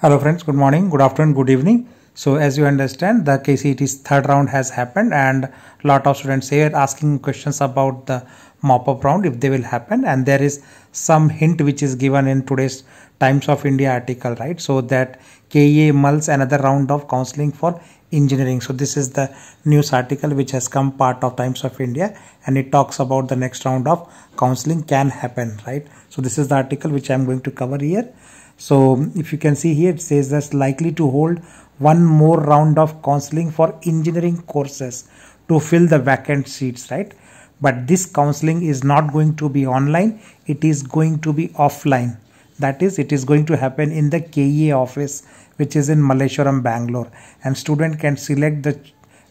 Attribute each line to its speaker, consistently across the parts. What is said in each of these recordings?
Speaker 1: Hello friends, good morning, good afternoon, good evening. So as you understand, the KCET's third round has happened and a lot of students here asking questions about the mop-up round if they will happen and there is some hint which is given in today's Times of India article, right? So that KEA mulls another round of counseling for engineering. So this is the news article which has come part of Times of India and it talks about the next round of counseling can happen, right? So this is the article which I am going to cover here. So if you can see here, it says that's likely to hold one more round of counseling for engineering courses to fill the vacant seats, right? But this counseling is not going to be online. It is going to be offline. That is, it is going to happen in the KEA office, which is in Malleshwaram, Bangalore. And student can select the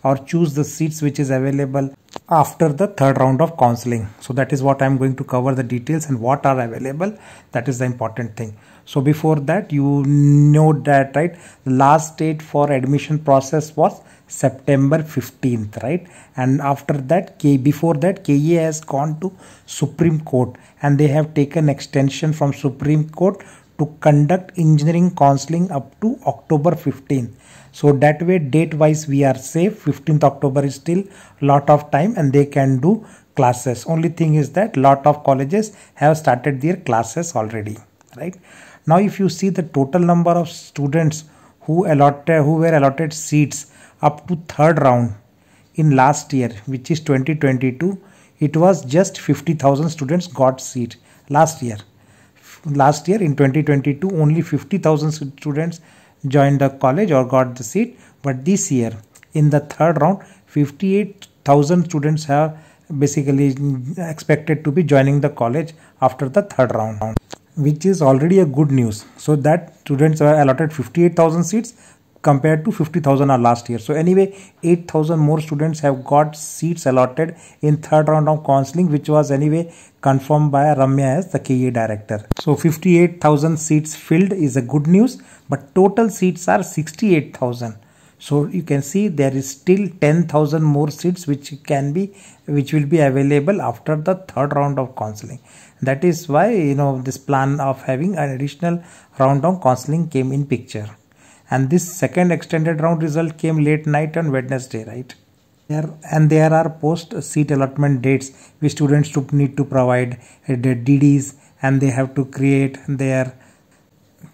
Speaker 1: or choose the seats which is available after the third round of counseling. So that is what i'm going to cover the details and what are available. That is the important thing. So before that you know that right the last date for admission process was september 15th right? And after that k before that KEA has gone to supreme court and they have taken extension from supreme court to conduct engineering counseling up to october 15th so that way date wise we are safe. 15th october is still lot of time and they can do classes. Only thing is that lot of colleges have started their classes already right? Now if you see the total number of students who allotted who were allotted seats up to third round in last year which is 2022 it was just 50000 students got seat last year last year in 2022 only 50000 students joined the college or got the seat. But this year in the third round 58000 students have basically expected to be joining the college after the third round which is already a good news. So that students are allotted 58000 seats compared to 50000 are last year. So anyway 8000 more students have got seats allotted in third round of counseling which was anyway confirmed by ramya as the KEA director. So 58000 seats filled is a good news but total seats are 68000 so you can see there is still 10000 more seats which can be which will be available after the third round of counseling. That is why you know this plan of having an additional round of counseling came in picture and this second extended round result came late night on Wednesday, right? There, and there are post seat allotment dates which students to need to provide uh, the DDs and they have to create their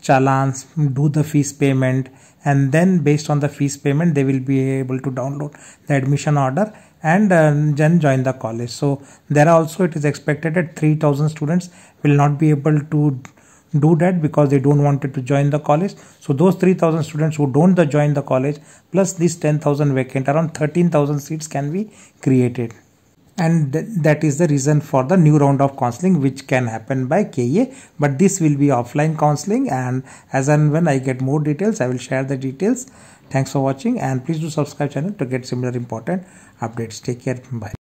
Speaker 1: challans, do the fees payment, and then based on the fees payment, they will be able to download the admission order and uh, then join the college. So there also it is expected that 3000 students will not be able to do that because they don't wanted to join the college. So those 3000 students who don't join the college plus this 10000 vacant around 13000 seats can be created. And th that is the reason for the new round of counseling which can happen by KEA but this will be offline counseling and as and when I get more details I will share the details. Thanks for watching and please do subscribe channel to get similar important updates. Take care. Bye